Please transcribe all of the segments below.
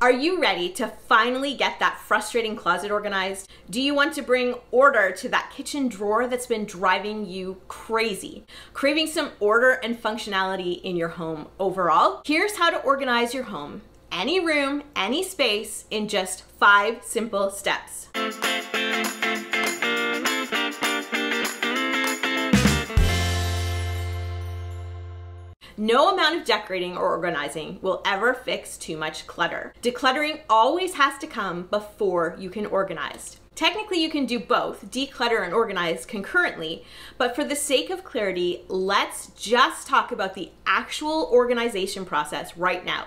Are you ready to finally get that frustrating closet organized? Do you want to bring order to that kitchen drawer that's been driving you crazy? Craving some order and functionality in your home overall? Here's how to organize your home, any room, any space, in just five simple steps. No amount of decorating or organizing will ever fix too much clutter. Decluttering always has to come before you can organize. Technically, you can do both, declutter and organize concurrently, but for the sake of clarity, let's just talk about the actual organization process right now.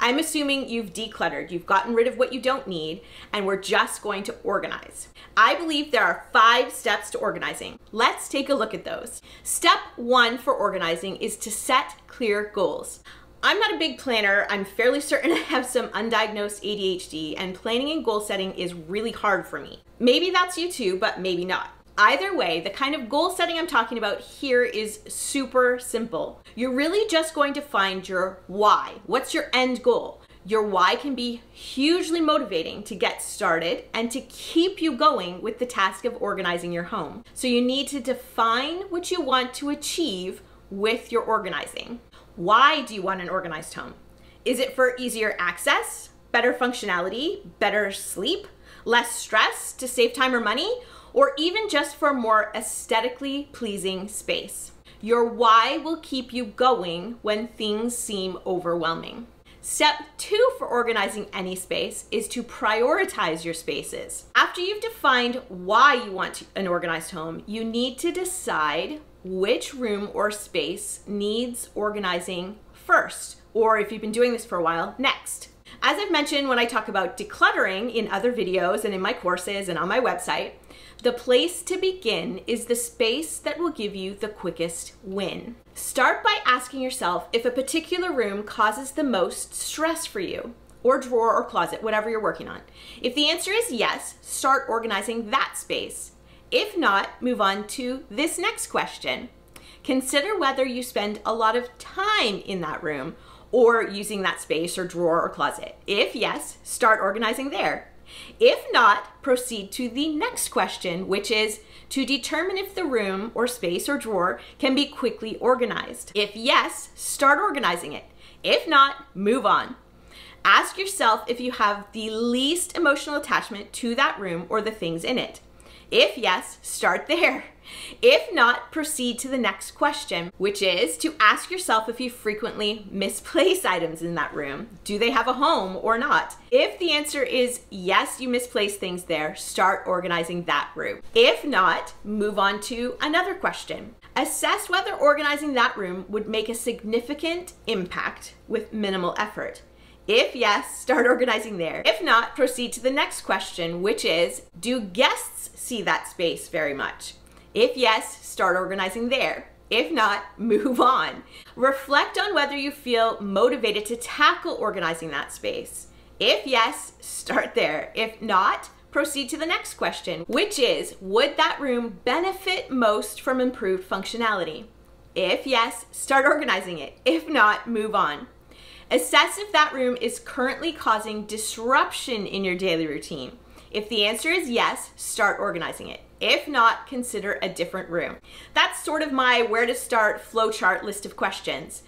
I'm assuming you've decluttered, you've gotten rid of what you don't need, and we're just going to organize. I believe there are five steps to organizing. Let's take a look at those. Step one for organizing is to set clear goals. I'm not a big planner. I'm fairly certain I have some undiagnosed ADHD, and planning and goal setting is really hard for me. Maybe that's you too, but maybe not. Either way, the kind of goal setting I'm talking about here is super simple. You're really just going to find your why. What's your end goal? Your why can be hugely motivating to get started and to keep you going with the task of organizing your home. So you need to define what you want to achieve with your organizing. Why do you want an organized home? Is it for easier access, better functionality, better sleep, less stress to save time or money? Or even just for more aesthetically pleasing space. Your why will keep you going when things seem overwhelming. Step two for organizing any space is to prioritize your spaces. After you've defined why you want an organized home, you need to decide which room or space needs organizing first, or if you've been doing this for a while, next. As I've mentioned when I talk about decluttering in other videos and in my courses and on my website, the place to begin is the space that will give you the quickest win. Start by asking yourself if a particular room causes the most stress for you, or drawer or closet, whatever you're working on. If the answer is yes, start organizing that space. If not, move on to this next question. Consider whether you spend a lot of time in that room or using that space or drawer or closet. If yes, start organizing there. If not, proceed to the next question, which is to determine if the room or space or drawer can be quickly organized. If yes, start organizing it. If not, move on. Ask yourself if you have the least emotional attachment to that room or the things in it. If yes, start there. If not, proceed to the next question, which is to ask yourself if you frequently misplace items in that room. Do they have a home or not? If the answer is yes, you misplace things there, start organizing that room. If not, move on to another question. Assess whether organizing that room would make a significant impact with minimal effort. If yes, start organizing there. If not, proceed to the next question, which is Do guests see that space very much? If yes, start organizing there. If not, move on. Reflect on whether you feel motivated to tackle organizing that space. If yes, start there. If not, proceed to the next question, which is Would that room benefit most from improved functionality? If yes, start organizing it. If not, move on. Assess if that room is currently causing disruption in your daily routine. If the answer is yes, start organizing it. If not, consider a different room. That's sort of my where to start flowchart list of questions.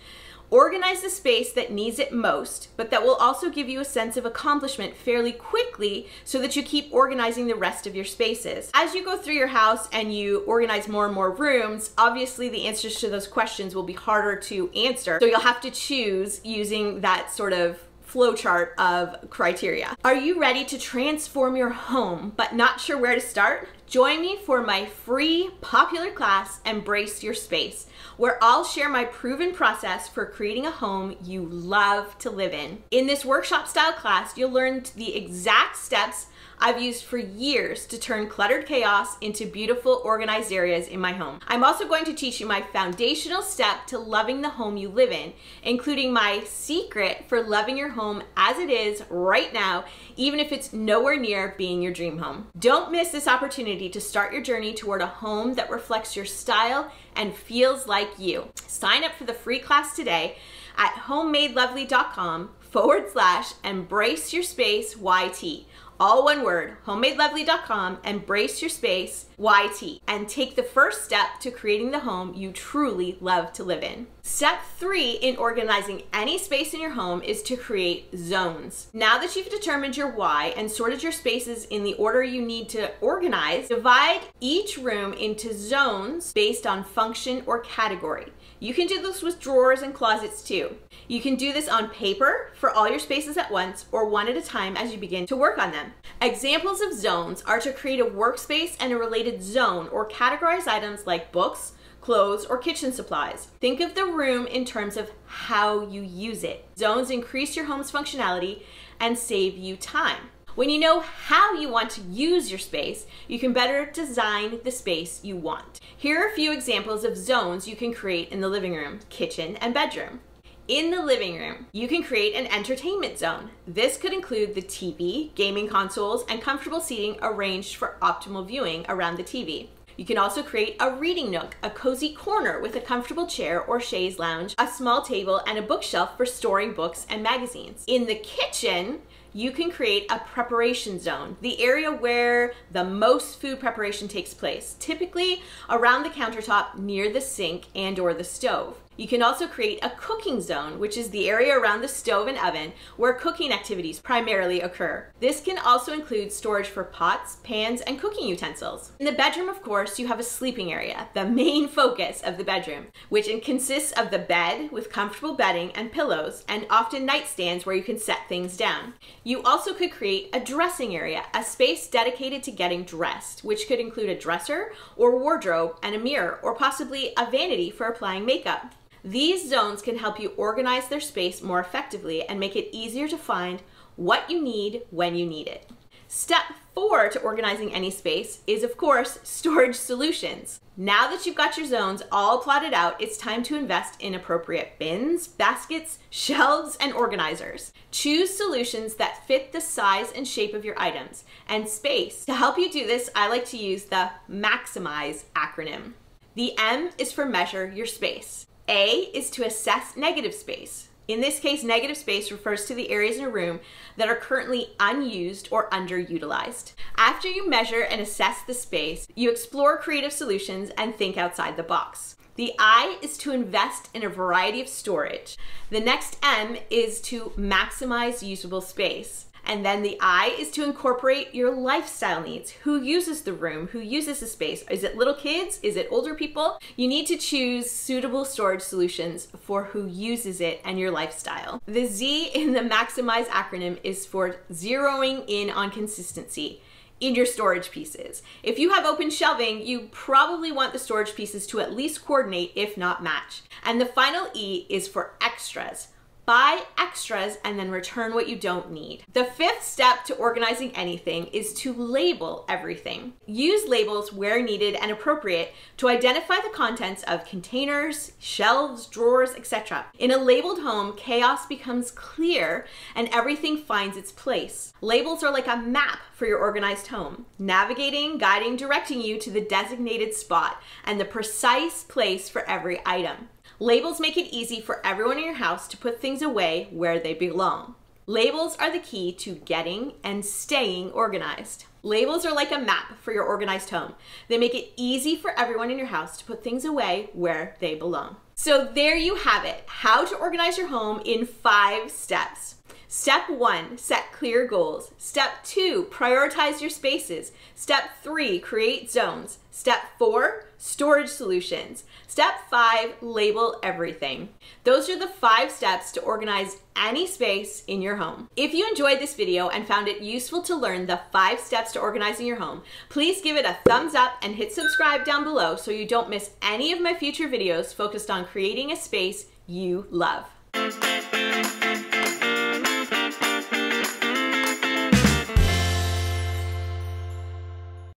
Organize the space that needs it most, but that will also give you a sense of accomplishment fairly quickly so that you keep organizing the rest of your spaces. As you go through your house and you organize more and more rooms, obviously the answers to those questions will be harder to answer. So you'll have to choose using that sort of flowchart of criteria. Are you ready to transform your home but not sure where to start? Join me for my free popular class, Embrace Your Space, where I'll share my proven process for creating a home you love to live in. In this workshop style class, you'll learn the exact steps I've used for years to turn cluttered chaos into beautiful, organized areas in my home. I'm also going to teach you my foundational step to loving the home you live in, including my secret for loving your home as it is right now, even if it's nowhere near being your dream home. Don't miss this opportunity to start your journey toward a home that reflects your style and feels like you. Sign up for the free class today at homemadelovely.com forward slash embrace your space YT all one word, homemadelovely.com, embrace your space, YT, and take the first step to creating the home you truly love to live in. Step three in organizing any space in your home is to create zones. Now that you've determined your why and sorted your spaces in the order you need to organize, divide each room into zones based on function or category. You can do this with drawers and closets too. You can do this on paper for all your spaces at once or one at a time as you begin to work on them. Examples of zones are to create a workspace and a related zone or categorize items like books, clothes, or kitchen supplies. Think of the room in terms of how you use it. Zones increase your home's functionality and save you time. When you know how you want to use your space, you can better design the space you want. Here are a few examples of zones you can create in the living room, kitchen, and bedroom. In the living room, you can create an entertainment zone. This could include the TV, gaming consoles, and comfortable seating arranged for optimal viewing around the TV. You can also create a reading nook, a cozy corner with a comfortable chair or chaise lounge, a small table, and a bookshelf for storing books and magazines. In the kitchen, you can create a preparation zone, the area where the most food preparation takes place, typically around the countertop near the sink and or the stove. You can also create a cooking zone, which is the area around the stove and oven where cooking activities primarily occur. This can also include storage for pots, pans, and cooking utensils. In the bedroom, of course, you have a sleeping area, the main focus of the bedroom, which consists of the bed with comfortable bedding and pillows, and often nightstands where you can set things down. You also could create a dressing area, a space dedicated to getting dressed, which could include a dresser or wardrobe and a mirror, or possibly a vanity for applying makeup. These zones can help you organize their space more effectively and make it easier to find what you need when you need it. Step four to organizing any space is, of course, storage solutions. Now that you've got your zones all plotted out, it's time to invest in appropriate bins, baskets, shelves, and organizers. Choose solutions that fit the size and shape of your items and space. To help you do this, I like to use the MAXIMIZE acronym. The M is for measure your space. A is to assess negative space. In this case, negative space refers to the areas in a room that are currently unused or underutilized. After you measure and assess the space, you explore creative solutions and think outside the box. The I is to invest in a variety of storage. The next M is to maximize usable space. And then the I is to incorporate your lifestyle needs. Who uses the room? Who uses the space? Is it little kids? Is it older people? You need to choose suitable storage solutions for who uses it and your lifestyle. The Z in the Maximize acronym is for zeroing in on consistency in your storage pieces. If you have open shelving, you probably want the storage pieces to at least coordinate, if not match. And the final E is for extras buy extras and then return what you don't need. The fifth step to organizing anything is to label everything. Use labels where needed and appropriate to identify the contents of containers, shelves, drawers, etc. In a labeled home, chaos becomes clear and everything finds its place. Labels are like a map for your organized home, navigating, guiding, directing you to the designated spot and the precise place for every item. Labels make it easy for everyone in your house to put things away where they belong. Labels are the key to getting and staying organized. Labels are like a map for your organized home. They make it easy for everyone in your house to put things away where they belong. So there you have it, how to organize your home in five steps. Step one, set clear goals. Step two, prioritize your spaces. Step three, create zones. Step four, storage solutions. Step five, label everything. Those are the five steps to organize any space in your home. If you enjoyed this video and found it useful to learn the five steps to organizing your home, please give it a thumbs up and hit subscribe down below so you don't miss any of my future videos focused on creating a space you love.